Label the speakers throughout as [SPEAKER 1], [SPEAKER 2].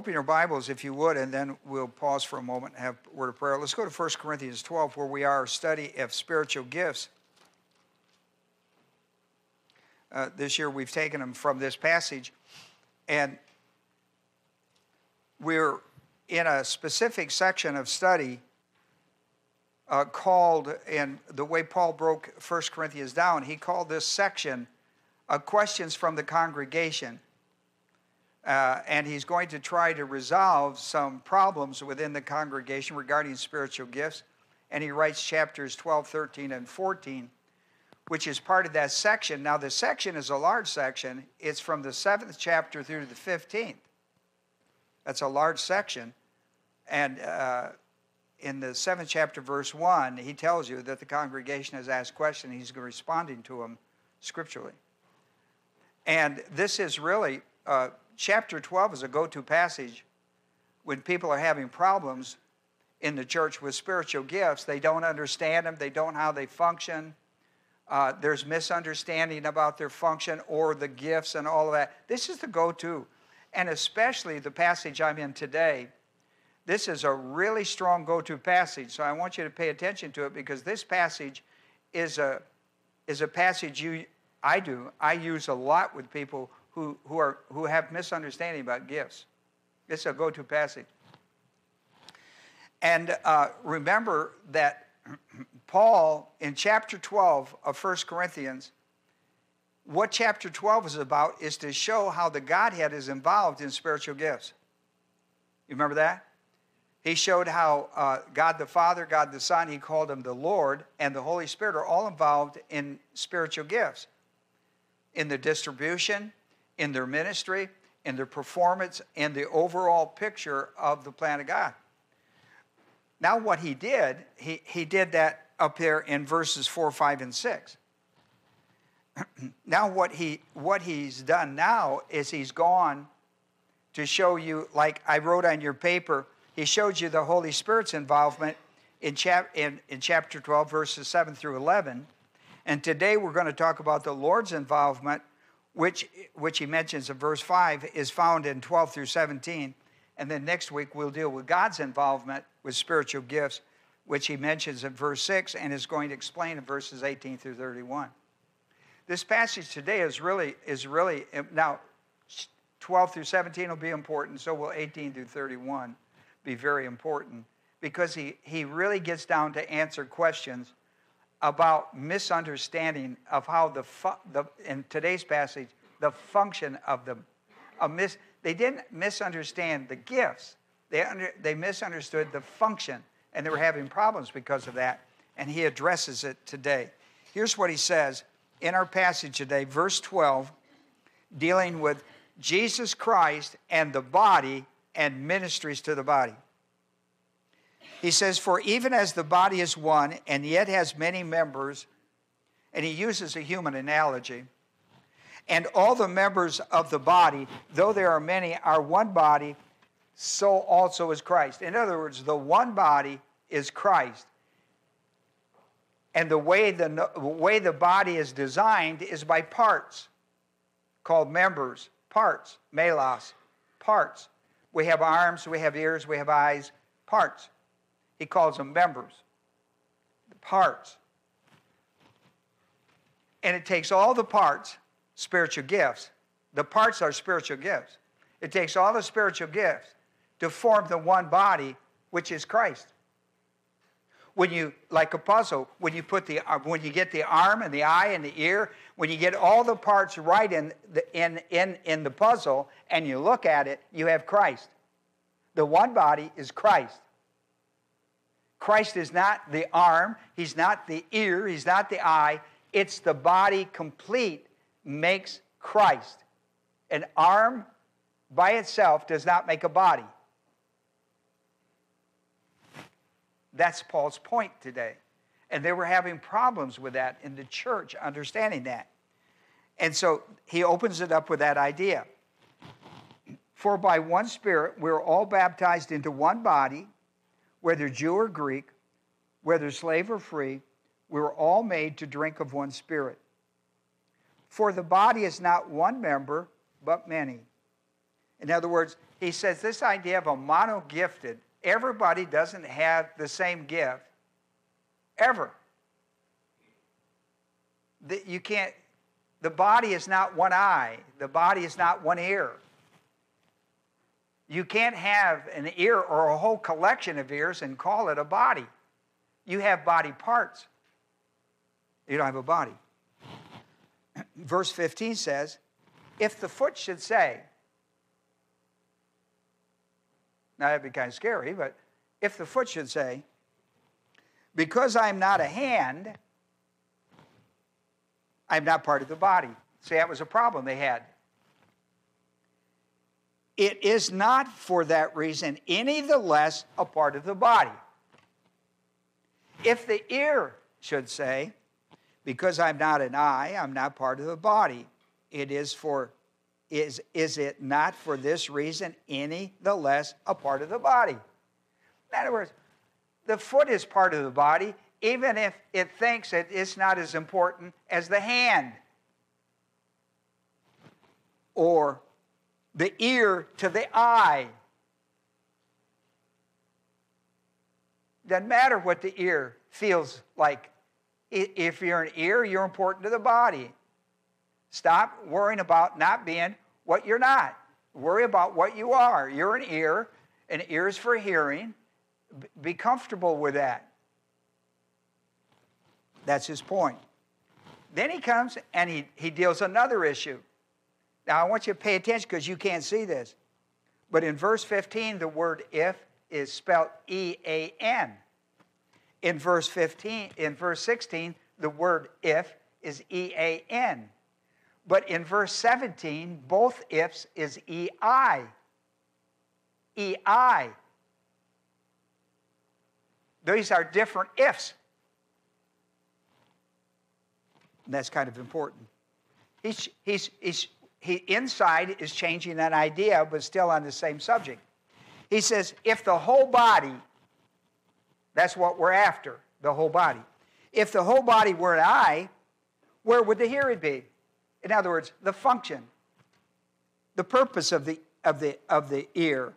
[SPEAKER 1] open your Bibles if you would, and then we'll pause for a moment and have a word of prayer. Let's go to 1 Corinthians 12, where we are study of spiritual gifts. Uh, this year we've taken them from this passage, and we're in a specific section of study uh, called, and the way Paul broke 1 Corinthians down, he called this section uh, Questions from the Congregation. Uh, and he's going to try to resolve some problems within the congregation regarding spiritual gifts. And he writes chapters 12, 13, and 14, which is part of that section. Now, the section is a large section, it's from the seventh chapter through to the 15th. That's a large section. And uh, in the seventh chapter, verse 1, he tells you that the congregation has asked questions, he's responding to them scripturally. And this is really, uh, chapter 12 is a go to passage when people are having problems in the church with spiritual gifts. They don't understand them, they don't know how they function. Uh, there's misunderstanding about their function or the gifts and all of that. This is the go to. And especially the passage I'm in today this is a really strong go to passage, so I want you to pay attention to it because this passage is a, is a passage you, I do, I use a lot with people who, who, are, who have misunderstanding about gifts. It's a go to passage. And uh, remember that Paul, in chapter 12 of 1 Corinthians, what chapter 12 is about is to show how the Godhead is involved in spiritual gifts. You remember that? He showed how uh, God the Father, God the Son, he called him the Lord, and the Holy Spirit are all involved in spiritual gifts, in the distribution, in their ministry, in their performance, in the overall picture of the plan of God. Now, what he did, he, he did that up here in verses 4, 5, and 6. now, what, he, what he's done now is he's gone to show you, like I wrote on your paper, he showed you the Holy Spirit's involvement in, chap- in, in chapter 12, verses 7 through 11. And today we're going to talk about the Lord's involvement, which, which he mentions in verse 5, is found in 12 through 17. And then next week we'll deal with God's involvement with spiritual gifts, which he mentions in verse 6 and is going to explain in verses 18 through 31. This passage today is really, is really now 12 through 17 will be important, so will 18 through 31 be very important because he, he really gets down to answer questions about misunderstanding of how the, fu- the in today's passage the function of them a mis- they didn't misunderstand the gifts they, under, they misunderstood the function and they were having problems because of that and he addresses it today here's what he says in our passage today verse 12 dealing with jesus christ and the body and ministries to the body. He says, For even as the body is one and yet has many members, and he uses a human analogy, and all the members of the body, though there are many, are one body, so also is Christ. In other words, the one body is Christ. And the way the, way the body is designed is by parts called members, parts, melos, parts. We have arms, we have ears, we have eyes, parts. He calls them members, the parts. And it takes all the parts, spiritual gifts. The parts are spiritual gifts. It takes all the spiritual gifts to form the one body, which is Christ. When you, like a puzzle, when you put the, uh, when you get the arm and the eye and the ear, when you get all the parts right in the, in, in, in the puzzle and you look at it, you have Christ. The one body is Christ. Christ is not the arm, He's not the ear, He's not the eye. It's the body complete makes Christ. An arm by itself does not make a body. That's Paul's point today. And they were having problems with that in the church, understanding that. And so he opens it up with that idea. For by one Spirit we're all baptized into one body, whether Jew or Greek, whether slave or free, we were all made to drink of one Spirit. For the body is not one member, but many. In other words, he says this idea of a mono gifted, everybody doesn't have the same gift ever. The, you can't, the body is not one eye, the body is not one ear. You can't have an ear or a whole collection of ears and call it a body. You have body parts. You don't have a body. Verse 15 says, If the foot should say, now that'd be kind of scary, but if the foot should say, Because I'm not a hand, I'm not part of the body. See, that was a problem they had. It is not for that reason any the less a part of the body. If the ear should say, because I'm not an eye, I'm not part of the body, it is for is, is it not for this reason any the less a part of the body? In other words, the foot is part of the body, even if it thinks that it's not as important as the hand or the ear to the eye. Doesn't matter what the ear feels like. If you're an ear, you're important to the body. Stop worrying about not being what you're not. Worry about what you are. You're an ear, and ears for hearing. Be comfortable with that. That's his point. Then he comes and he, he deals another issue. Now, I want you to pay attention because you can't see this. But in verse 15, the word if is spelled E A N. In verse 15, in verse 16, the word if is E A N. But in verse 17, both ifs is E I. E I. These are different ifs. And that's kind of important. He's, he's, he's he inside is changing that idea, but still on the same subject. He says, if the whole body, that's what we're after, the whole body. If the whole body were an eye, where would the hearing be? In other words, the function, the purpose of the, of the, of the ear.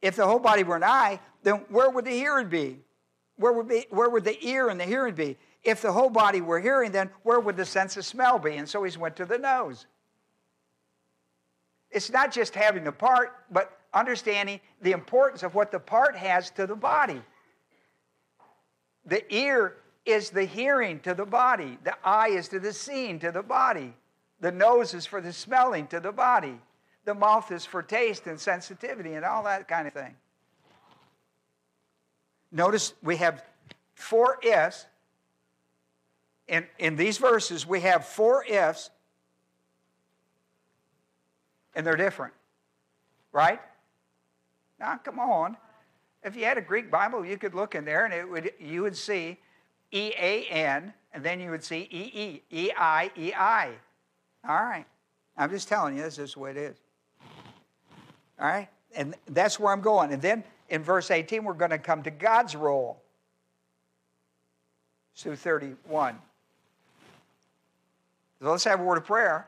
[SPEAKER 1] If the whole body were an eye, then where would the hearing be? Where would, be, where would the ear and the hearing be? If the whole body were hearing, then where would the sense of smell be? And so he went to the nose. It's not just having the part, but understanding the importance of what the part has to the body. The ear is the hearing to the body, the eye is to the seeing to the body, the nose is for the smelling to the body, the mouth is for taste and sensitivity and all that kind of thing. Notice we have four ifs. In, in these verses, we have four ifs and they're different, right? Now, come on. If you had a Greek Bible, you could look in there and it would, you would see E A N, and then you would see E E, E I, E I. All right. I'm just telling you, this is the way it is. All right? And that's where I'm going. And then in verse 18, we're going to come to God's role. So 31. So let's have a word of prayer.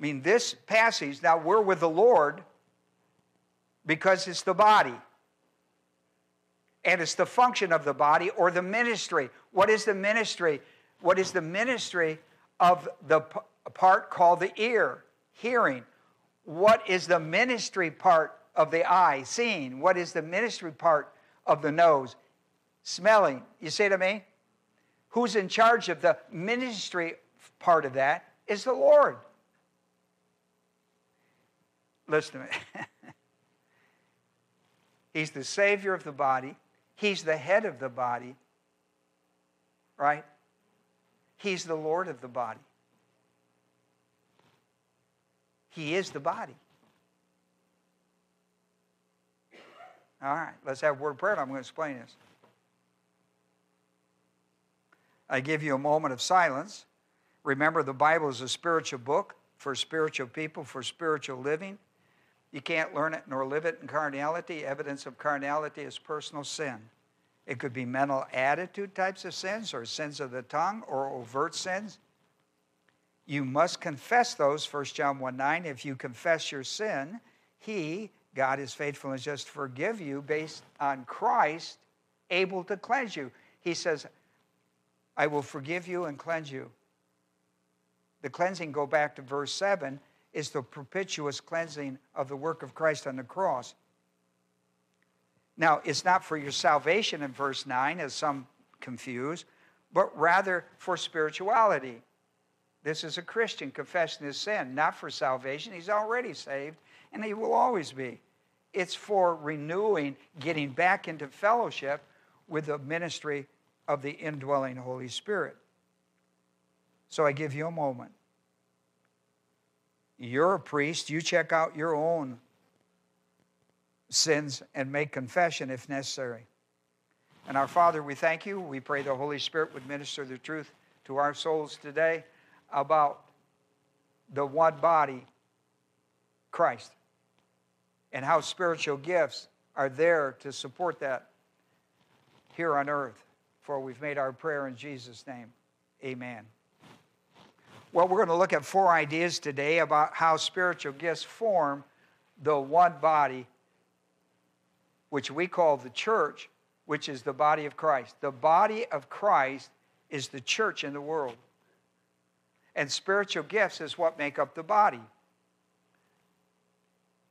[SPEAKER 1] I mean, this passage, now we're with the Lord because it's the body. And it's the function of the body or the ministry. What is the ministry? What is the ministry of the part called the ear, hearing? What is the ministry part of the eye, seeing? What is the ministry part of the nose, smelling? You say to me? Who's in charge of the ministry part of that is the Lord. Listen to me. He's the Savior of the body, He's the head of the body, right? He's the Lord of the body. He is the body. All right, let's have a word of prayer. I'm going to explain this. I give you a moment of silence. Remember, the Bible is a spiritual book for spiritual people, for spiritual living. You can't learn it nor live it in carnality. Evidence of carnality is personal sin. It could be mental attitude types of sins or sins of the tongue or overt sins. You must confess those, 1 John 1 9. If you confess your sin, He, God is faithful and just forgive you based on Christ, able to cleanse you. He says, I will forgive you and cleanse you. The cleansing, go back to verse 7, is the perpetuous cleansing of the work of Christ on the cross. Now, it's not for your salvation in verse 9, as some confuse, but rather for spirituality. This is a Christian confessing his sin, not for salvation. He's already saved, and he will always be. It's for renewing, getting back into fellowship with the ministry of the indwelling Holy Spirit. So I give you a moment. You're a priest, you check out your own sins and make confession if necessary. And our Father, we thank you. We pray the Holy Spirit would minister the truth to our souls today about the one body, Christ, and how spiritual gifts are there to support that here on earth. For we've made our prayer in Jesus' name. Amen. Well, we're going to look at four ideas today about how spiritual gifts form the one body, which we call the church, which is the body of Christ. The body of Christ is the church in the world. And spiritual gifts is what make up the body.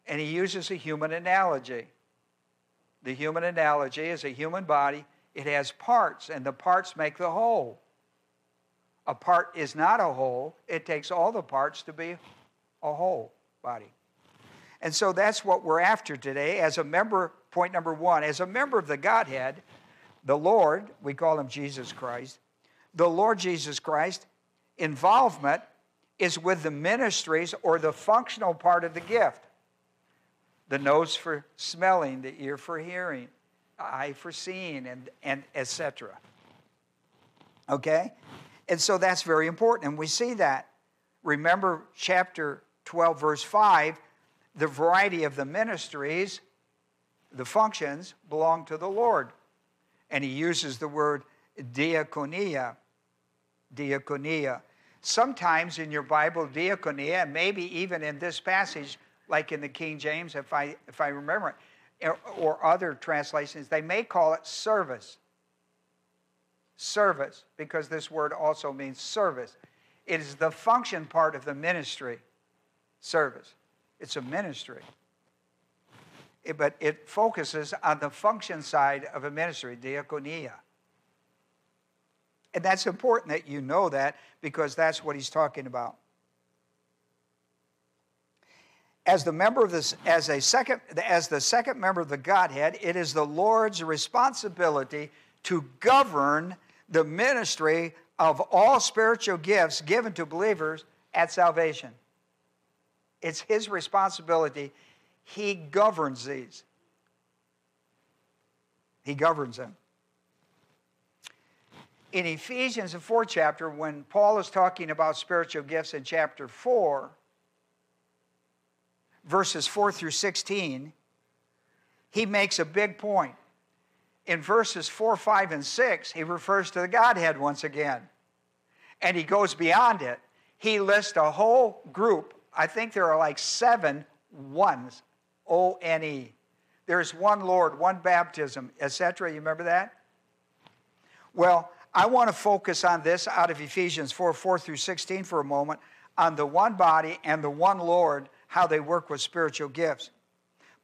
[SPEAKER 1] And he uses a human analogy. The human analogy is a human body, it has parts, and the parts make the whole. A part is not a whole, it takes all the parts to be a whole body. And so that's what we're after today. As a member, point number one, as a member of the Godhead, the Lord, we call him Jesus Christ, the Lord Jesus Christ involvement is with the ministries or the functional part of the gift the nose for smelling, the ear for hearing, eye for seeing, and, and etc. Okay? And so that's very important. And we see that. Remember chapter 12, verse 5 the variety of the ministries, the functions, belong to the Lord. And he uses the word diaconia. Diaconia. Sometimes in your Bible, diaconia, maybe even in this passage, like in the King James, if I, if I remember it, or, or other translations, they may call it service. Service, because this word also means service. It is the function part of the ministry, service. It's a ministry. It, but it focuses on the function side of a ministry, diaconia. And that's important that you know that because that's what he's talking about. As the member of this, as a second, as the second member of the Godhead, it is the Lord's responsibility to govern the ministry of all spiritual gifts given to believers at salvation. It's his responsibility. He governs these. He governs them in Ephesians, the fourth chapter, when Paul is talking about spiritual gifts in chapter 4, verses 4 through 16, he makes a big point. In verses 4, 5, and 6, he refers to the Godhead once again. And he goes beyond it. He lists a whole group. I think there are like seven ones, O N E. There's one Lord, one baptism, etc. You remember that? Well, I want to focus on this out of Ephesians 4 4 through 16 for a moment on the one body and the one Lord, how they work with spiritual gifts.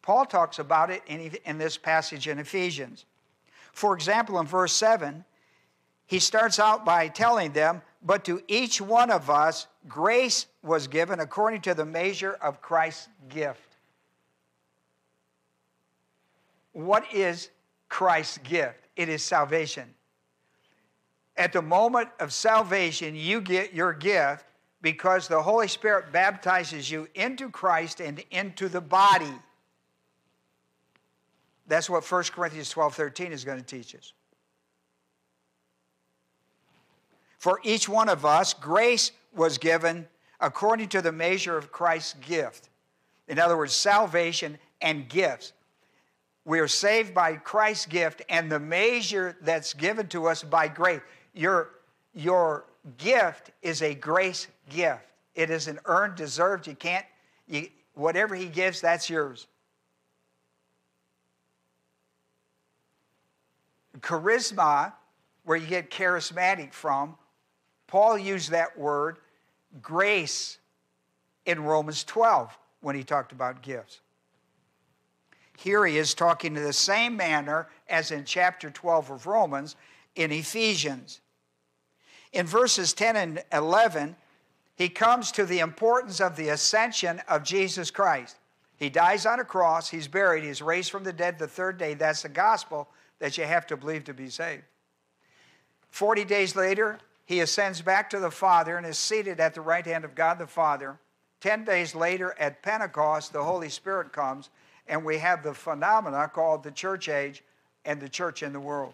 [SPEAKER 1] Paul talks about it in, in this passage in Ephesians. For example, in verse 7, he starts out by telling them, But to each one of us, grace was given according to the measure of Christ's gift. What is Christ's gift? It is salvation. At the moment of salvation, you get your gift because the Holy Spirit baptizes you into Christ and into the body. That's what 1 Corinthians 12 13 is going to teach us. For each one of us, grace was given according to the measure of Christ's gift. In other words, salvation and gifts. We are saved by Christ's gift and the measure that's given to us by grace. Your, your gift is a grace gift. It is an earned, deserved. You can't, you, whatever he gives, that's yours. Charisma, where you get charismatic from, Paul used that word grace in Romans 12 when he talked about gifts. Here he is talking in the same manner as in chapter 12 of Romans in Ephesians. In verses 10 and 11, he comes to the importance of the ascension of Jesus Christ. He dies on a cross, he's buried, he's raised from the dead the third day. That's the gospel that you have to believe to be saved. 40 days later, he ascends back to the Father and is seated at the right hand of God the Father. 10 days later, at Pentecost, the Holy Spirit comes, and we have the phenomena called the church age and the church in the world.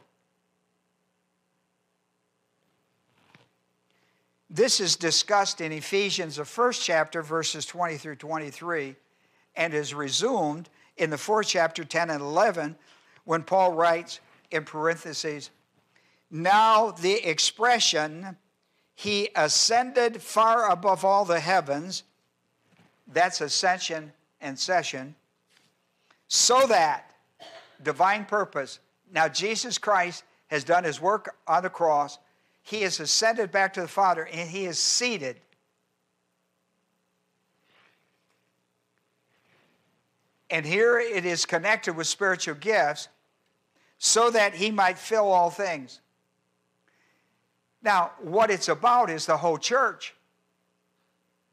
[SPEAKER 1] This is discussed in Ephesians, the first chapter, verses 20 through 23, and is resumed in the fourth chapter, 10 and 11, when Paul writes in parentheses, Now the expression, He ascended far above all the heavens, that's ascension and session, so that, divine purpose, now Jesus Christ has done His work on the cross he has ascended back to the Father and he is seated. And here it is connected with spiritual gifts so that he might fill all things. Now, what it's about is the whole church.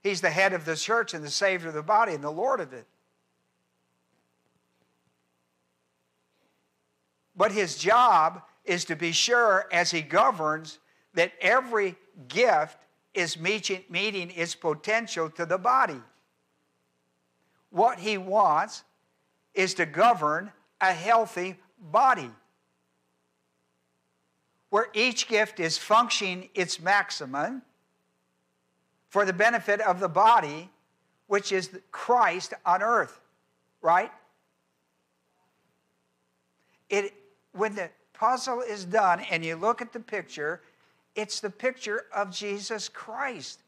[SPEAKER 1] He's the head of the church and the Savior of the body and the Lord of it. But his job is to be sure as he governs that every gift is meeting, its potential to the body. What he wants is to govern a healthy body where each gift is functioning its maximum for the benefit of the body, which is Christ on earth, right? It, when the puzzle is done and you look at the picture, it's the picture of Jesus Christ.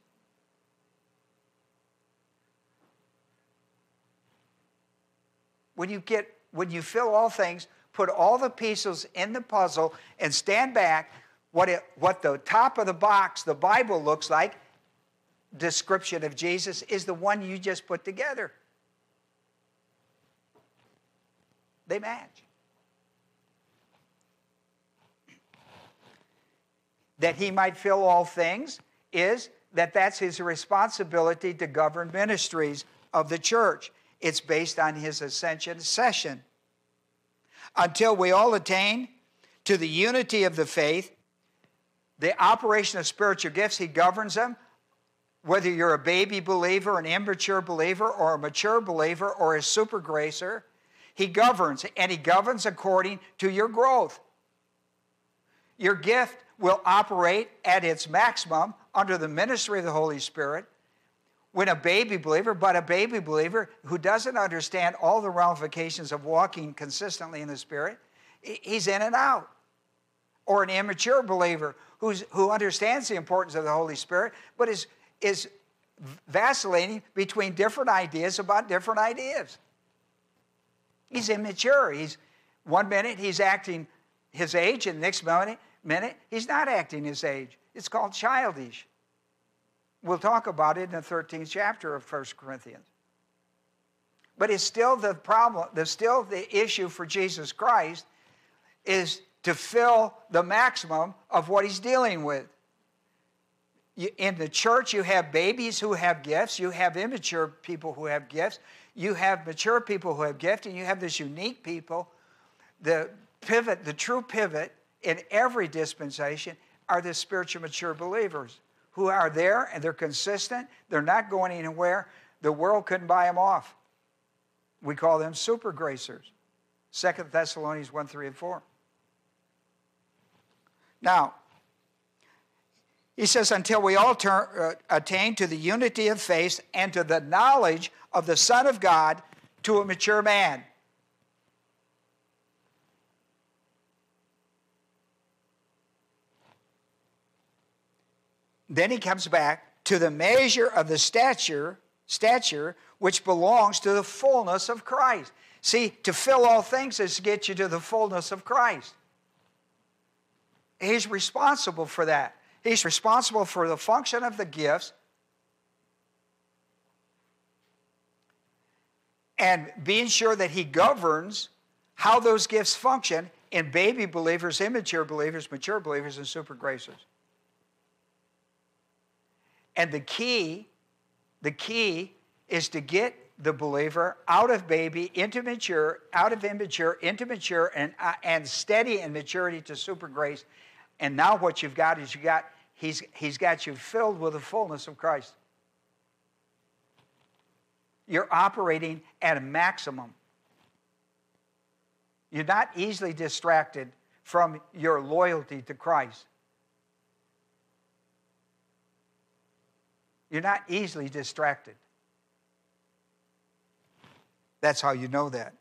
[SPEAKER 1] When you get when you fill all things, put all the pieces in the puzzle and stand back, what it, what the top of the box, the Bible looks like, description of Jesus is the one you just put together. They match. that he might fill all things is that that's his responsibility to govern ministries of the church. It's based on his ascension session. Until we all attain to the unity of the faith, the operation of spiritual gifts, he governs them. Whether you're a baby believer, an immature believer, or a mature believer, or a super gracer, he governs, and he governs according to your growth. Your gift will operate at its maximum under the ministry of the Holy Spirit when a baby believer, but a baby believer who doesn't understand all the ramifications of walking consistently in the Spirit, he's in and out. Or an immature believer who's, who understands the importance of the Holy Spirit, but is, is vacillating between different ideas about different ideas. He's immature. He's one minute he's acting his age, and the next moment minute, he's not acting his age. It's called childish. We'll talk about it in the 13th chapter of 1 Corinthians. But it's still the problem, there's still the issue for Jesus Christ is to fill the maximum of what he's dealing with. In the church, you have babies who have gifts, you have immature people who have gifts, you have mature people who have gifts, and you have this unique people. The pivot, the true pivot in every dispensation are the spiritual mature believers who are there and they're consistent. They're not going anywhere. The world couldn't buy them off. We call them super gracers. 2 Thessalonians 1 3 and 4. Now, he says, until we all turn, uh, attain to the unity of faith and to the knowledge of the Son of God to a mature man. Then he comes back to the measure of the stature, stature which belongs to the fullness of Christ. See, to fill all things is to get you to the fullness of Christ. He's responsible for that. He's responsible for the function of the gifts and being sure that He governs how those gifts function in baby believers, immature believers, mature believers, and super gracers. And the key, the key is to get the believer out of baby into mature, out of immature into mature, and, uh, and steady in maturity to super grace. And now what you've got is you got he's, he's got you filled with the fullness of Christ. You're operating at a maximum. You're not easily distracted from your loyalty to Christ. You're not easily distracted. That's how you know that.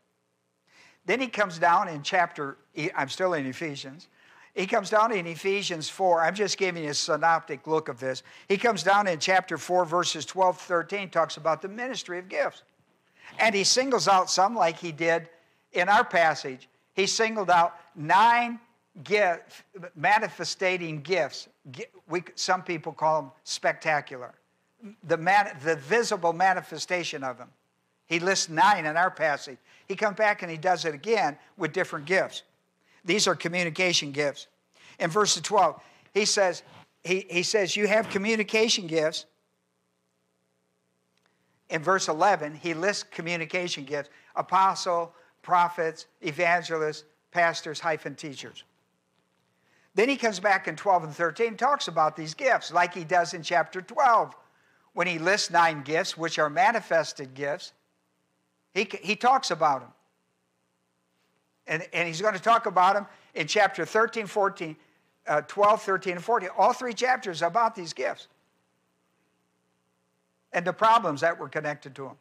[SPEAKER 1] Then he comes down in chapter, I'm still in Ephesians. He comes down in Ephesians 4. I'm just giving you a synoptic look of this. He comes down in chapter 4, verses 12 13, talks about the ministry of gifts. And he singles out some, like he did in our passage. He singled out nine gift, manifestating gifts. We, some people call them spectacular. The, man, the visible manifestation of them. He lists nine in our passage. He comes back and he does it again with different gifts. These are communication gifts. In verse 12, he says, he, he says, You have communication gifts. In verse 11, he lists communication gifts apostle, prophets, evangelists, pastors, hyphen teachers. Then he comes back in 12 and 13 and talks about these gifts, like he does in chapter 12, when he lists nine gifts, which are manifested gifts. He, he talks about them. And, and he's going to talk about them in chapter 13, 14, uh, 12, 13, and 14. All three chapters about these gifts and the problems that were connected to them.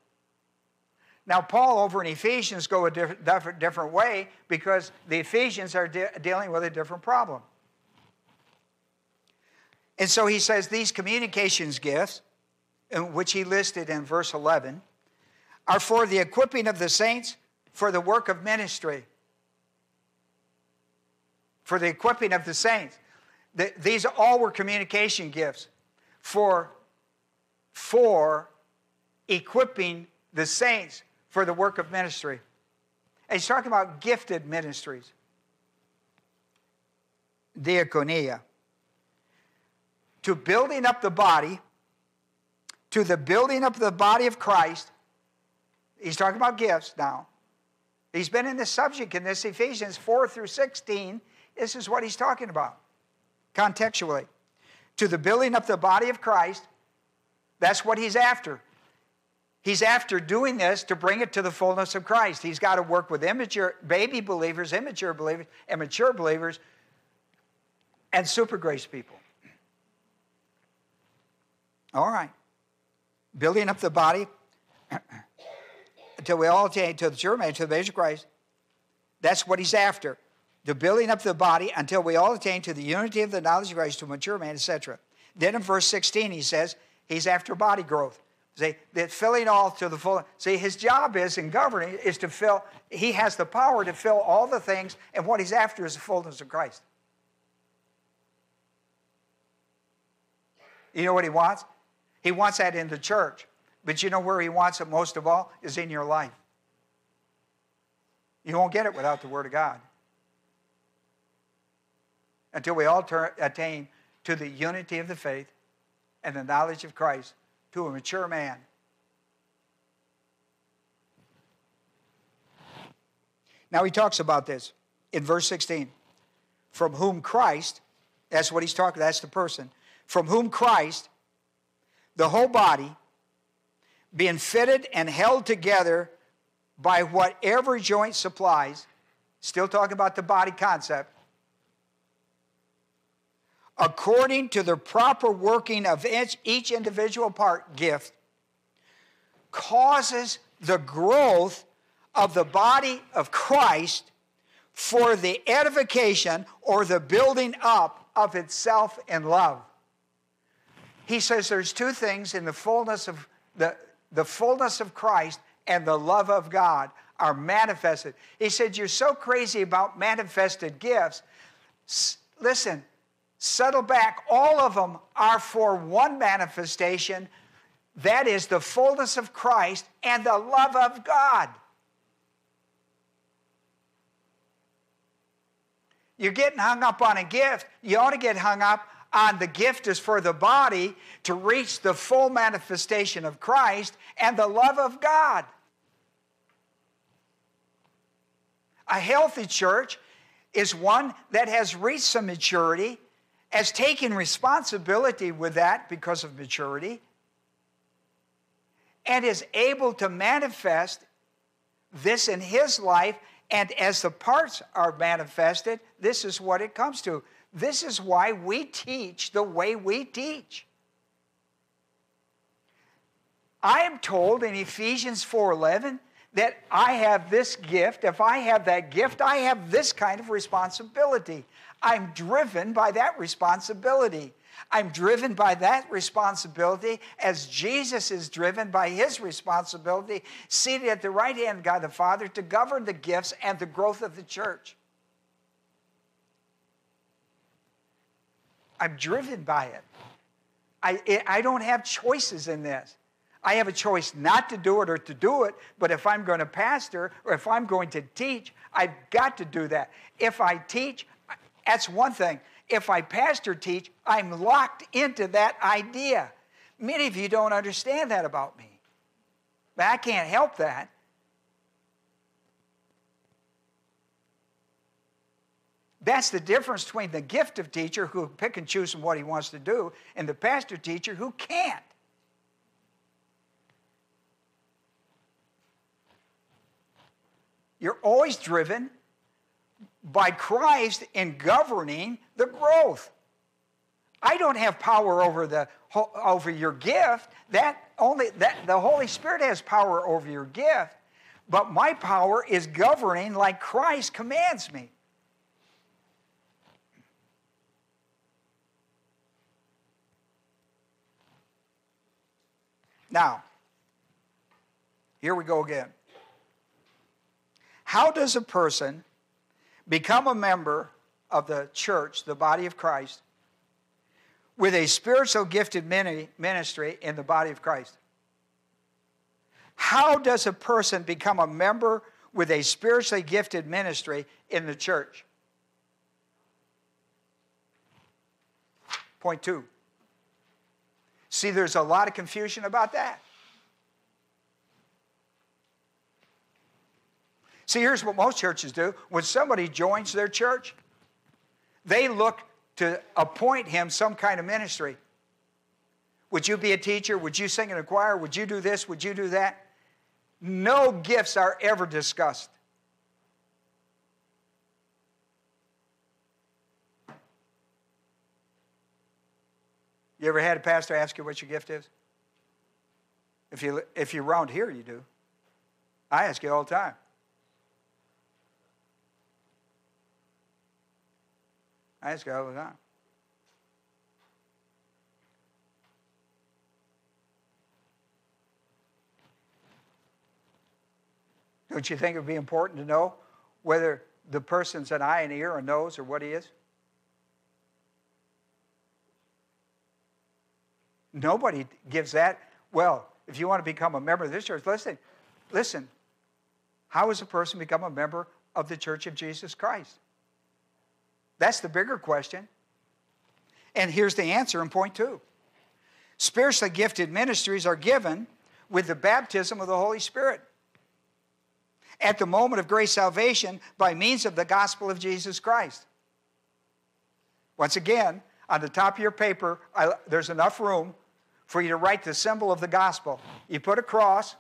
[SPEAKER 1] Now, Paul over in Ephesians go a different, different way because the Ephesians are de- dealing with a different problem. And so he says these communications gifts, which he listed in verse 11, are for the equipping of the saints for the work of ministry. For the equipping of the saints. The, these all were communication gifts for, for equipping the saints for the work of ministry. And he's talking about gifted ministries. Diaconia. To building up the body, to the building up of the body of Christ He's talking about gifts now. He's been in this subject in this Ephesians 4 through 16. This is what he's talking about contextually. To the building up the body of Christ, that's what he's after. He's after doing this to bring it to the fullness of Christ. He's got to work with immature baby believers, immature believers, and mature believers, and super grace people. All right. Building up the body until we all attain to the mature to the measure of Christ. That's what he's after. The building up the body until we all attain to the unity of the knowledge of Christ, to mature man, etc. Then in verse 16, he says he's after body growth. See, that filling all to the full. See, his job is in governing is to fill, he has the power to fill all the things, and what he's after is the fullness of Christ. You know what he wants? He wants that in the church. But you know where he wants it most of all? Is in your life. You won't get it without the Word of God. Until we all turn, attain to the unity of the faith and the knowledge of Christ, to a mature man. Now he talks about this in verse 16. From whom Christ, that's what he's talking, that's the person, from whom Christ, the whole body, being fitted and held together by whatever joint supplies, still talking about the body concept, according to the proper working of each individual part gift, causes the growth of the body of Christ for the edification or the building up of itself in love. He says there's two things in the fullness of the the fullness of Christ and the love of God are manifested. He said, You're so crazy about manifested gifts. S- listen, settle back. All of them are for one manifestation that is the fullness of Christ and the love of God. You're getting hung up on a gift. You ought to get hung up on the gift is for the body to reach the full manifestation of Christ and the love of God. A healthy church is one that has reached some maturity, has taken responsibility with that because of maturity, and is able to manifest this in his life. And as the parts are manifested, this is what it comes to. This is why we teach the way we teach. I am told in Ephesians 4:11 that I have this gift. If I have that gift, I have this kind of responsibility. I'm driven by that responsibility. I'm driven by that responsibility as Jesus is driven by his responsibility, seated at the right hand of God the Father to govern the gifts and the growth of the church. I'm driven by it. I, I don't have choices in this. I have a choice not to do it or to do it, but if I'm going to pastor or if I'm going to teach, I've got to do that. If I teach, that's one thing. If I pastor teach, I'm locked into that idea. Many of you don't understand that about me. But I can't help that. That's the difference between the gift of teacher who pick and choose from what he wants to do and the pastor teacher who can't. You're always driven by Christ in governing the growth. I don't have power over the over your gift. That only that the Holy Spirit has power over your gift, but my power is governing like Christ commands me. Now, here we go again. How does a person become a member of the church, the body of Christ, with a spiritual gifted ministry in the body of Christ? How does a person become a member with a spiritually gifted ministry in the church? Point two. See, there's a lot of confusion about that. See, here's what most churches do when somebody joins their church, they look to appoint him some kind of ministry. Would you be a teacher? Would you sing in a choir? Would you do this? Would you do that? No gifts are ever discussed. You ever had a pastor ask you what your gift is? If you if you're around here, you do. I ask you all the time. I ask you all the time. Don't you think it would be important to know whether the person's an eye and ear or nose or what he is? Nobody gives that. Well, if you want to become a member of this church, listen, listen. How does a person become a member of the Church of Jesus Christ? That's the bigger question. And here's the answer in point two. Spiritually gifted ministries are given with the baptism of the Holy Spirit at the moment of grace salvation by means of the gospel of Jesus Christ. Once again, on the top of your paper, I, there's enough room for you to write the symbol of the gospel. You put a cross,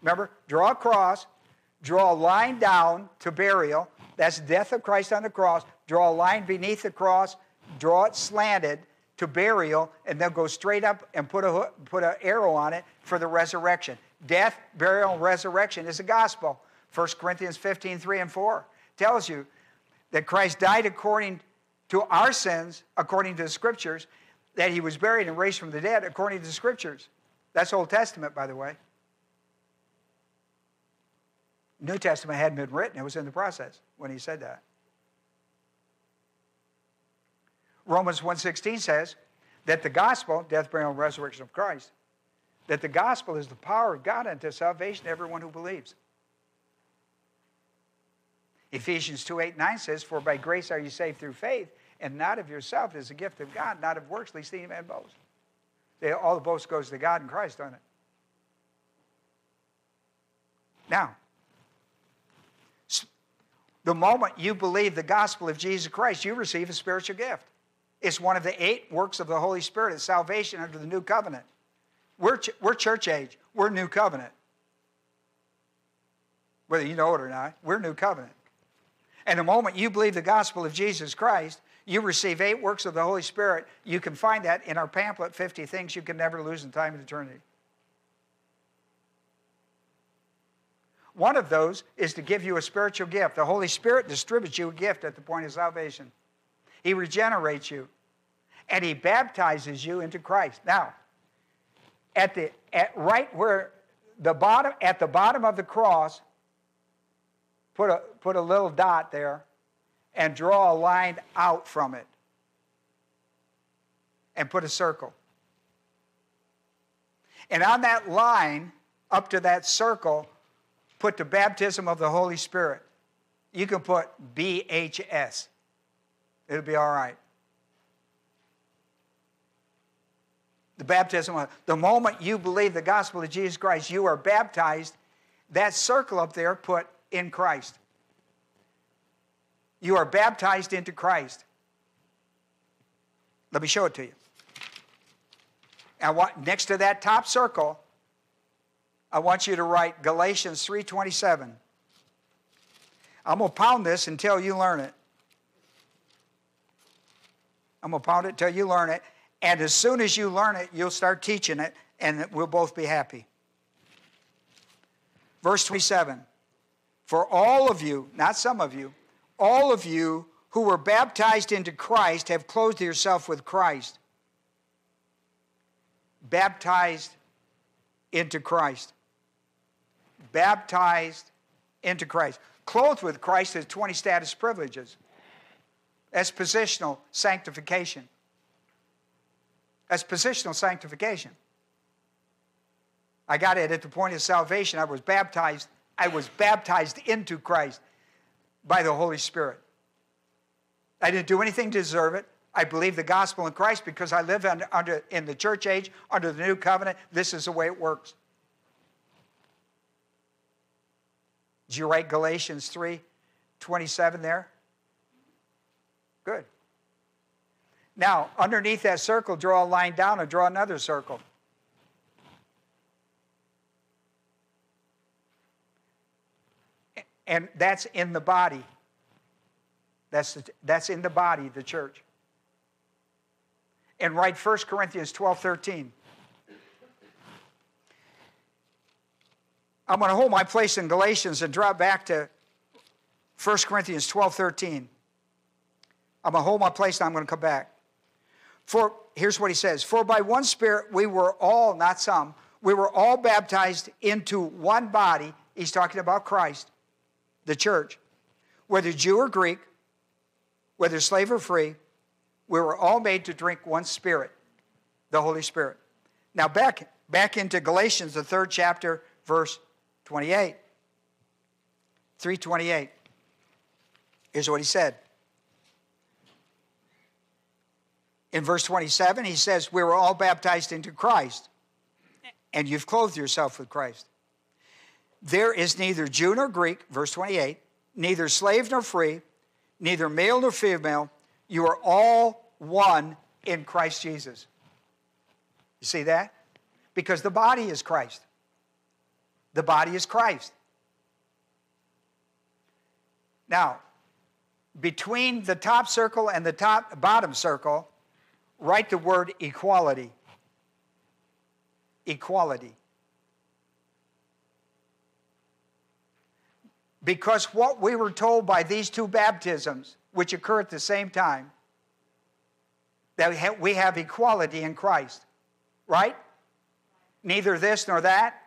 [SPEAKER 1] remember, draw a cross, draw a line down to burial. That's death of Christ on the cross. Draw a line beneath the cross, draw it slanted to burial, and then go straight up and put a hook, put an arrow on it for the resurrection. Death, burial, and resurrection is the gospel. 1 Corinthians 15, 3 and 4 tells you that Christ died according to our sins according to the scriptures, that he was buried and raised from the dead according to the scriptures. That's Old Testament, by the way. New Testament hadn't been written, it was in the process when he said that. Romans 1:16 says that the gospel, death, burial, and resurrection of Christ, that the gospel is the power of God unto salvation to everyone who believes. Ephesians 2, 8, 9 says, For by grace are you saved through faith, and not of yourself. It is a gift of God, not of works, lest any man boast. They, all the boast goes to God and Christ, doesn't it? Now, the moment you believe the gospel of Jesus Christ, you receive a spiritual gift. It's one of the eight works of the Holy Spirit. It's salvation under the new covenant. We're, ch- we're church age. We're new covenant. Whether you know it or not, we're new covenant. And the moment you believe the gospel of Jesus Christ, you receive eight works of the Holy Spirit. You can find that in our pamphlet, 50 Things You Can Never Lose in Time and Eternity. One of those is to give you a spiritual gift. The Holy Spirit distributes you a gift at the point of salvation. He regenerates you, and He baptizes you into Christ. Now, at the at right where the bottom at the bottom of the cross, put a put a little dot there, and draw a line out from it, and put a circle. And on that line, up to that circle, put the baptism of the Holy Spirit. You can put BHS. It'll be all right. The baptism, the moment you believe the gospel of Jesus Christ, you are baptized. That circle up there put in Christ. You are baptized into Christ. Let me show it to you. And what, next to that top circle, I want you to write Galatians 3:27. I'm going to pound this until you learn it. I'm going to pound it until you learn it. And as soon as you learn it, you'll start teaching it, and we'll both be happy. Verse 27 For all of you, not some of you, all of you who were baptized into Christ have clothed yourself with Christ. Baptized into Christ baptized into Christ. Clothed with Christ has 20 status privileges. That's positional sanctification. That's positional sanctification. I got it at the point of salvation. I was baptized. I was baptized into Christ by the Holy Spirit. I didn't do anything to deserve it. I believe the gospel in Christ because I live under, under, in the church age under the new covenant. This is the way it works. Did you write Galatians 3 27 there? Good. Now, underneath that circle, draw a line down and draw another circle. And that's in the body. That's, the, that's in the body, the church. And write 1 Corinthians 12 13. I'm going to hold my place in Galatians and drop back to 1 Corinthians 12 13. I'm going to hold my place and I'm going to come back. For here's what he says For by one Spirit we were all, not some, we were all baptized into one body. He's talking about Christ, the church. Whether Jew or Greek, whether slave or free, we were all made to drink one Spirit, the Holy Spirit. Now back, back into Galatians, the third chapter, verse 28. 328. Here's what he said. In verse 27, he says, We were all baptized into Christ, and you've clothed yourself with Christ. There is neither Jew nor Greek, verse 28, neither slave nor free, neither male nor female. You are all one in Christ Jesus. You see that? Because the body is Christ. The body is Christ. Now, between the top circle and the top bottom circle, write the word equality. Equality. Because what we were told by these two baptisms, which occur at the same time, that we have equality in Christ, right? Neither this nor that,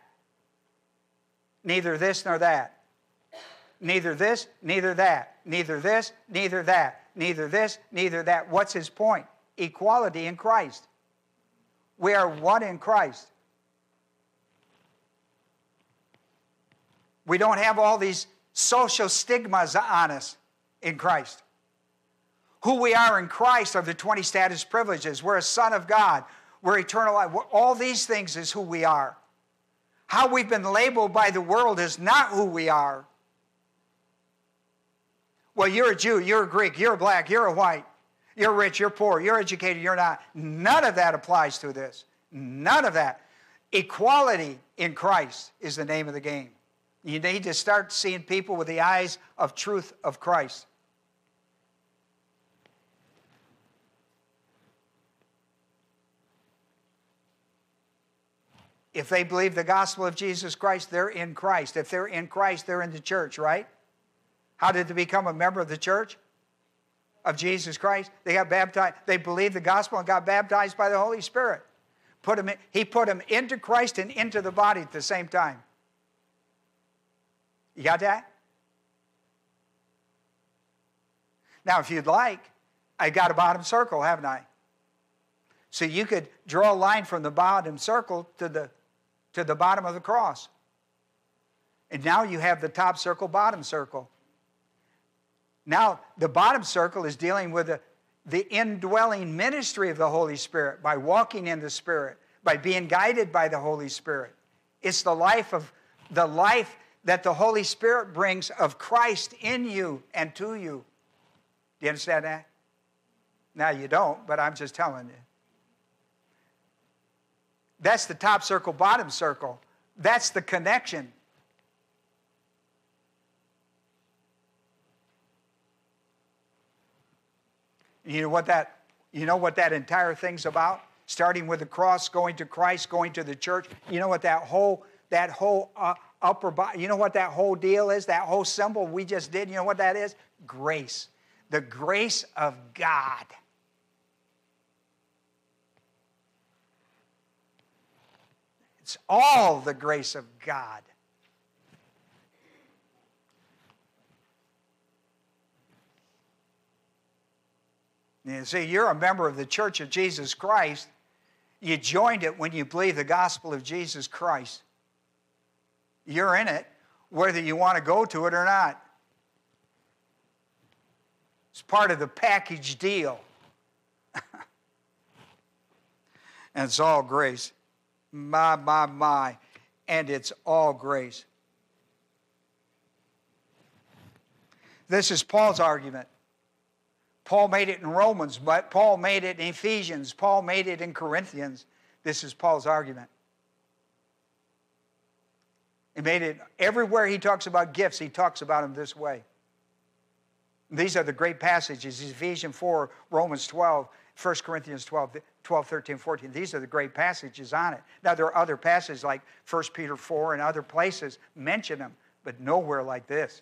[SPEAKER 1] neither this nor that. neither this, neither that, neither this, neither that, neither this, neither that. What's his point? Equality in Christ. We are one in Christ. We don't have all these social stigmas on us in Christ. Who we are in Christ are the 20 status privileges. We're a son of God. We're eternal life. All these things is who we are. How we've been labeled by the world is not who we are. Well, you're a Jew, you're a Greek, you're a black, you're a white, you're rich, you're poor, you're educated, you're not. None of that applies to this. None of that. Equality in Christ is the name of the game. You need to start seeing people with the eyes of truth of Christ. If they believe the gospel of Jesus Christ, they're in Christ. If they're in Christ, they're in the church, right? How did they become a member of the church of Jesus Christ? They got baptized. They believed the gospel and got baptized by the Holy Spirit. Put them in, he put them into Christ and into the body at the same time. You got that? Now, if you'd like, I got a bottom circle, haven't I? So you could draw a line from the bottom circle to the, to the bottom of the cross. And now you have the top circle, bottom circle. Now, the bottom circle is dealing with the, the indwelling ministry of the Holy Spirit by walking in the Spirit, by being guided by the Holy Spirit. It's the life of the life that the Holy Spirit brings of Christ in you and to you. Do you understand that? Now you don't, but I'm just telling you. That's the top circle, bottom circle. That's the connection. You know what that you know what that entire thing's about? Starting with the cross, going to Christ, going to the church. You know what that whole that whole uh, upper body, you know what that whole deal is? That whole symbol we just did, you know what that is? Grace. The grace of God. It's all the grace of God. You see, you're a member of the Church of Jesus Christ. You joined it when you believe the gospel of Jesus Christ. You're in it, whether you want to go to it or not. It's part of the package deal. and it's all grace. My, my, my. And it's all grace. This is Paul's argument. Paul made it in Romans, but Paul made it in Ephesians. Paul made it in Corinthians. This is Paul's argument. He made it everywhere he talks about gifts, he talks about them this way. These are the great passages Ephesians 4, Romans 12, 1 Corinthians 12, 12, 13, 14. These are the great passages on it. Now, there are other passages like 1 Peter 4 and other places mention them, but nowhere like this.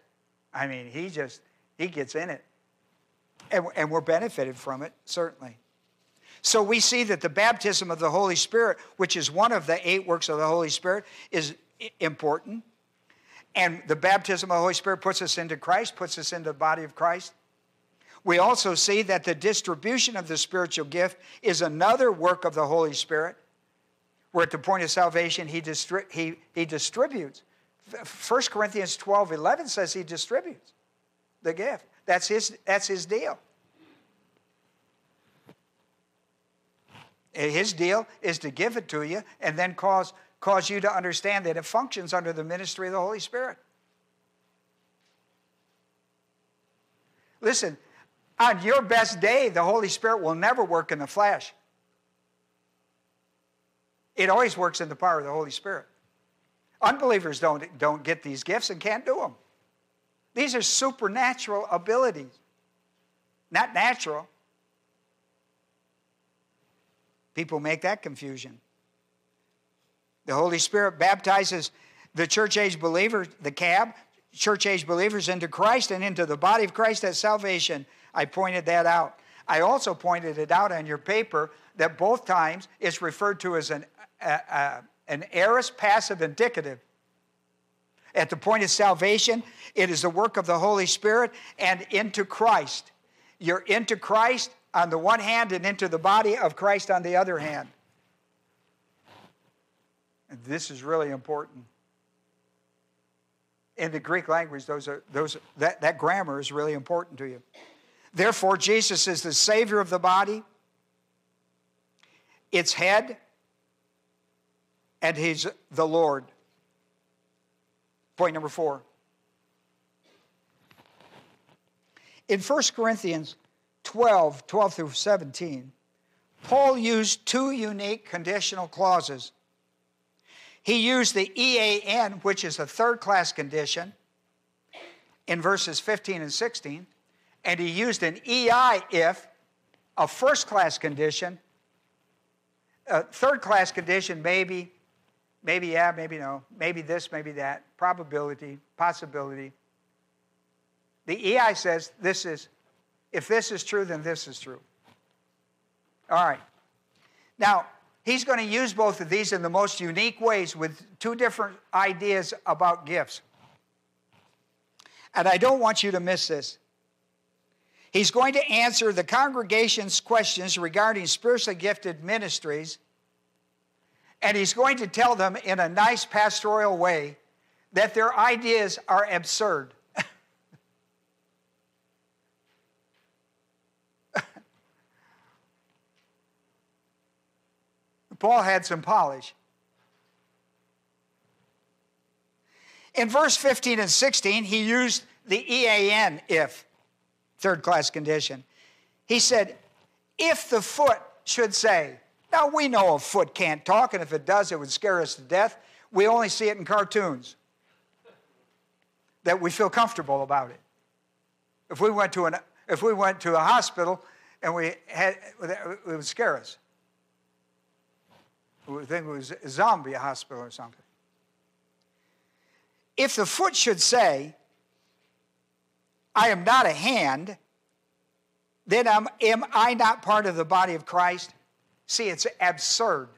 [SPEAKER 1] I mean, he just, he gets in it. And, and we're benefited from it, certainly. So we see that the baptism of the Holy Spirit, which is one of the eight works of the Holy Spirit, is important. And the baptism of the Holy Spirit puts us into Christ, puts us into the body of Christ. We also see that the distribution of the spiritual gift is another work of the Holy Spirit, where at the point of salvation, he, distri- he, he distributes. 1 Corinthians 12 11 says he distributes the gift. That's his, that's his deal. His deal is to give it to you and then cause cause you to understand that it functions under the ministry of the Holy Spirit. Listen, on your best day, the Holy Spirit will never work in the flesh. It always works in the power of the Holy Spirit. Unbelievers don't, don't get these gifts and can't do them. These are supernatural abilities, not natural. People make that confusion. The Holy Spirit baptizes the church age believers, the cab, church age believers into Christ and into the body of Christ at salvation. I pointed that out. I also pointed it out on your paper that both times it's referred to as an, uh, uh, an aorist passive indicative. At the point of salvation, it is the work of the Holy Spirit and into Christ. You're into Christ on the one hand and into the body of Christ on the other hand. This is really important. In the Greek language, those are, those, that, that grammar is really important to you. Therefore, Jesus is the Savior of the body, its head, and He's the Lord. Point number four. In 1 Corinthians 12, 12 through 17, Paul used two unique conditional clauses. He used the EAN, which is a third class condition, in verses 15 and 16, and he used an EI if, a first class condition, a third class condition, maybe, maybe yeah, maybe no, maybe this, maybe that, probability, possibility. The EI says this is, if this is true, then this is true. All right. Now, he's going to use both of these in the most unique ways with two different ideas about gifts. And I don't want you to miss this. He's going to answer the congregation's questions regarding spiritually gifted ministries, and he's going to tell them in a nice pastoral way that their ideas are absurd. Paul had some polish. In verse 15 and 16, he used the EAN if third class condition. He said, if the foot should say, now we know a foot can't talk, and if it does, it would scare us to death. We only see it in cartoons that we feel comfortable about it. If we went to, an, if we went to a hospital and we had, it would scare us. Would think it was a zombie hospital or something. If the foot should say, I am not a hand, then am, am I not part of the body of Christ? See, it's absurd.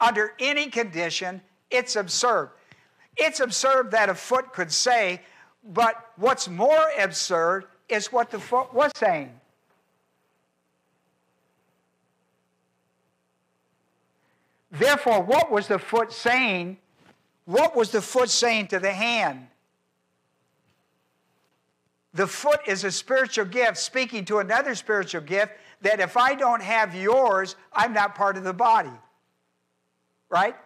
[SPEAKER 1] Under any condition, it's absurd. It's absurd that a foot could say, but what's more absurd is what the foot was saying. Therefore, what was the foot saying? What was the foot saying to the hand? The foot is a spiritual gift speaking to another spiritual gift that if I don't have yours, I'm not part of the body. Right?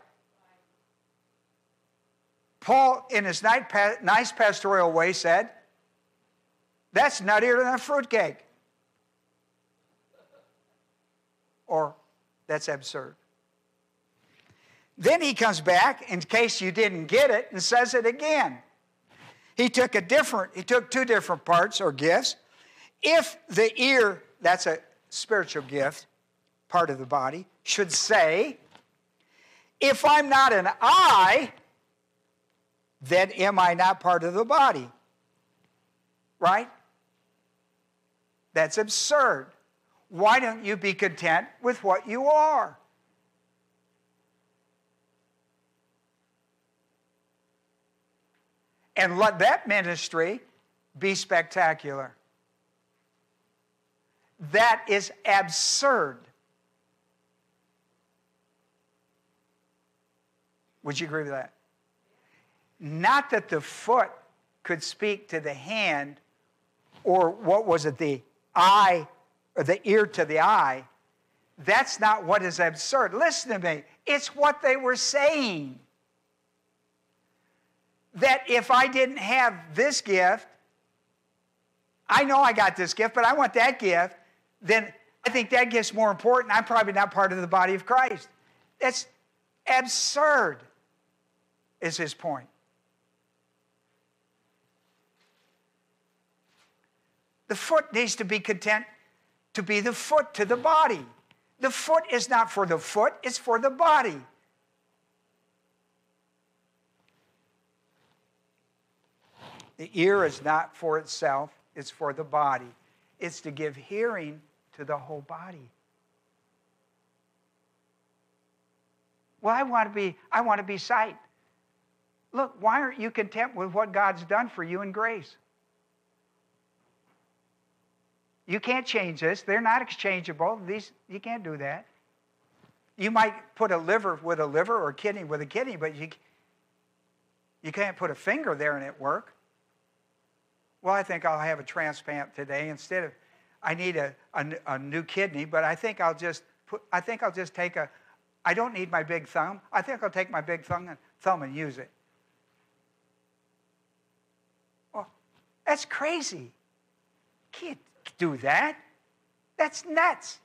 [SPEAKER 1] Paul, in his nice pastoral way, said, That's nuttier than a fruitcake. Or, That's absurd. Then he comes back, in case you didn't get it, and says it again. He took a different, he took two different parts or gifts. If the ear, that's a spiritual gift, part of the body, should say, if I'm not an eye, then am I not part of the body? Right? That's absurd. Why don't you be content with what you are? And let that ministry be spectacular. That is absurd. Would you agree with that? Not that the foot could speak to the hand, or what was it, the eye, or the ear to the eye. That's not what is absurd. Listen to me. It's what they were saying that if I didn't have this gift, I know I got this gift, but I want that gift, then I think that gift's more important. I'm probably not part of the body of Christ. That's absurd, is his point. The foot needs to be content to be the foot to the body. The foot is not for the foot, it's for the body. The ear is not for itself, it's for the body. It's to give hearing to the whole body. Well, I want to be, I want to be sight. Look, why aren't you content with what God's done for you in grace? You can't change this. They're not exchangeable. These you can't do that. You might put a liver with a liver or a kidney with a kidney, but you you can't put a finger there and it work. Well, I think I'll have a transplant today instead of I need a, a, a new kidney, but I think I'll just put I think I'll just take a I don't need my big thumb. I think I'll take my big thumb and, thumb and use it. Well, that's crazy. Can't do that. That's nuts.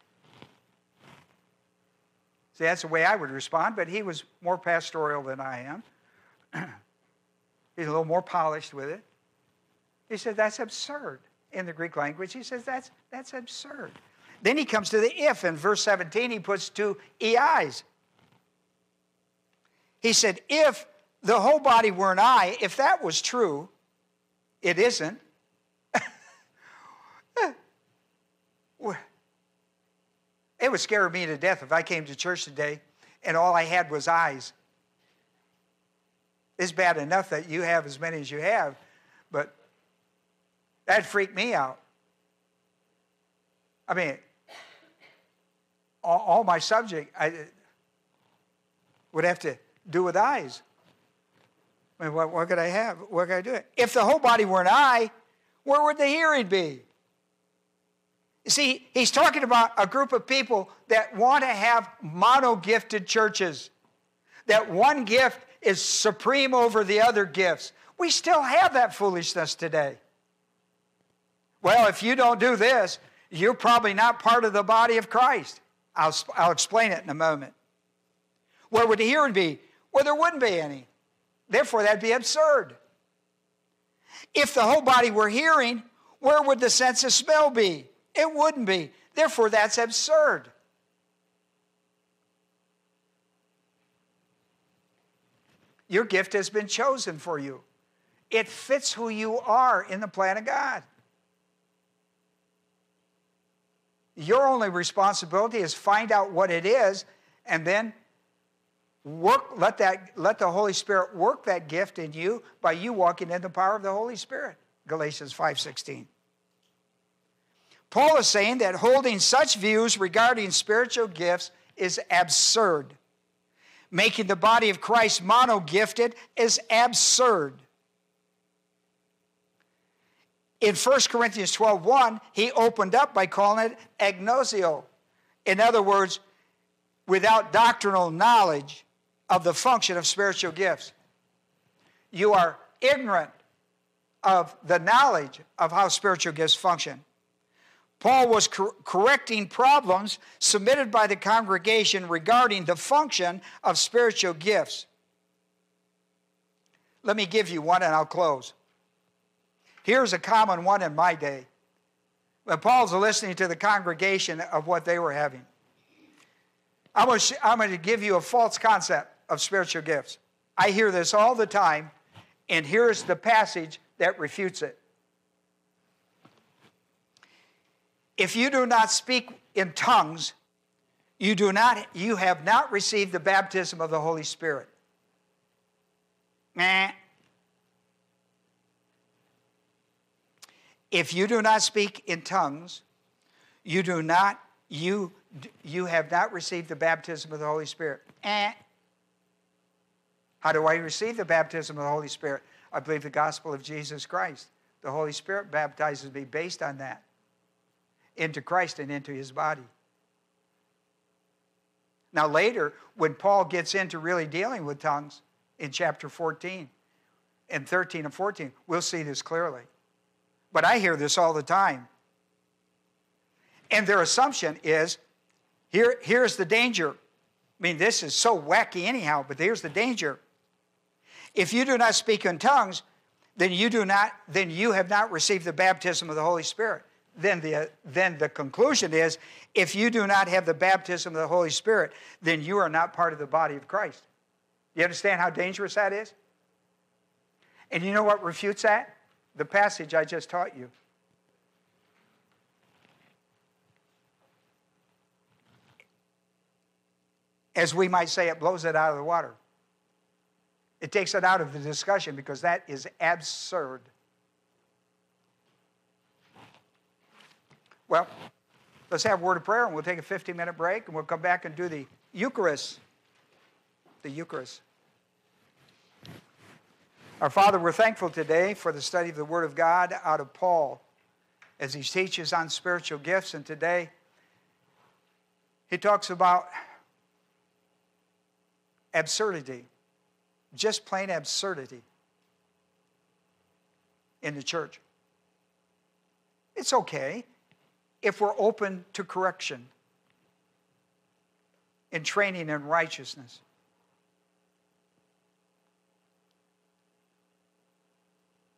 [SPEAKER 1] See, that's the way I would respond, but he was more pastoral than I am. He's a little more polished with it. He said, That's absurd. In the Greek language, he says, That's, that's absurd. Then he comes to the if. In verse 17, he puts two EIs. He said, If the whole body were an eye, if that was true, it isn't. it would scare me to death if I came to church today and all I had was eyes. It's bad enough that you have as many as you have, but that'd freak me out. I mean, all, all my subject I would have to do with eyes. I mean, what, what could I have? What could I do? If the whole body were an eye, where would the hearing be? You see, he's talking about a group of people that want to have mono gifted churches, that one gift is supreme over the other gifts. We still have that foolishness today. Well, if you don't do this, you're probably not part of the body of Christ. I'll, I'll explain it in a moment. Where would the hearing be? Well, there wouldn't be any. Therefore, that'd be absurd. If the whole body were hearing, where would the sense of smell be? It wouldn't be. Therefore, that's absurd. Your gift has been chosen for you. It fits who you are in the plan of God. Your only responsibility is find out what it is and then work let that let the Holy Spirit work that gift in you by you walking in the power of the Holy Spirit. Galatians 5:16. Paul is saying that holding such views regarding spiritual gifts is absurd. Making the body of Christ mono gifted is absurd. In 1 Corinthians 12 1, he opened up by calling it agnosio. In other words, without doctrinal knowledge of the function of spiritual gifts. You are ignorant of the knowledge of how spiritual gifts function. Paul was cor- correcting problems submitted by the congregation regarding the function of spiritual gifts. Let me give you one and I'll close. Here's a common one in my day. When Paul's listening to the congregation of what they were having. I'm going, to, I'm going to give you a false concept of spiritual gifts. I hear this all the time, and here's the passage that refutes it. If you do not speak in tongues, you do not you have not received the baptism of the Holy Spirit. Meh. If you do not speak in tongues, you do not you you have not received the baptism of the Holy Spirit. Eh. How do I receive the baptism of the Holy Spirit? I believe the gospel of Jesus Christ. The Holy Spirit baptizes me based on that into Christ and into his body. Now, later, when Paul gets into really dealing with tongues in chapter 14 and 13 and 14, we'll see this clearly. But I hear this all the time. And their assumption is here, here's the danger. I mean, this is so wacky, anyhow, but here's the danger. If you do not speak in tongues, then you do not, then you have not received the baptism of the Holy Spirit then the, then the conclusion is if you do not have the baptism of the Holy Spirit, then you are not part of the body of Christ. You understand how dangerous that is? And you know what refutes that? The passage I just taught you. As we might say, it blows it out of the water. It takes it out of the discussion because that is absurd. Well, let's have a word of prayer and we'll take a 15 minute break and we'll come back and do the Eucharist. The Eucharist. Our Father, we're thankful today for the study of the Word of God out of Paul as he teaches on spiritual gifts. And today, he talks about absurdity, just plain absurdity in the church. It's okay if we're open to correction and training in righteousness.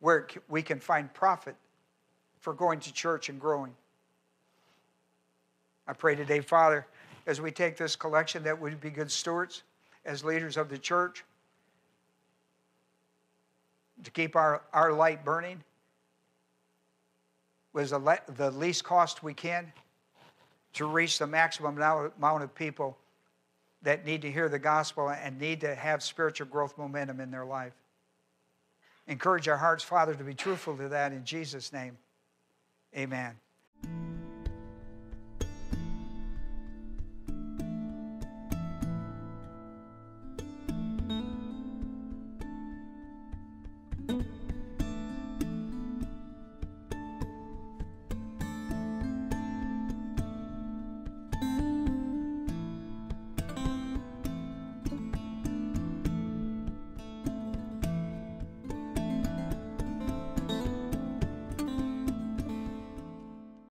[SPEAKER 1] Where we can find profit for going to church and growing. I pray today, Father, as we take this collection, that we be good stewards as leaders of the church to keep our, our light burning with the, the least cost we can to reach the maximum amount of people that need to hear the gospel and need to have spiritual growth momentum in their life. Encourage our hearts, Father, to be truthful to that in Jesus' name. Amen.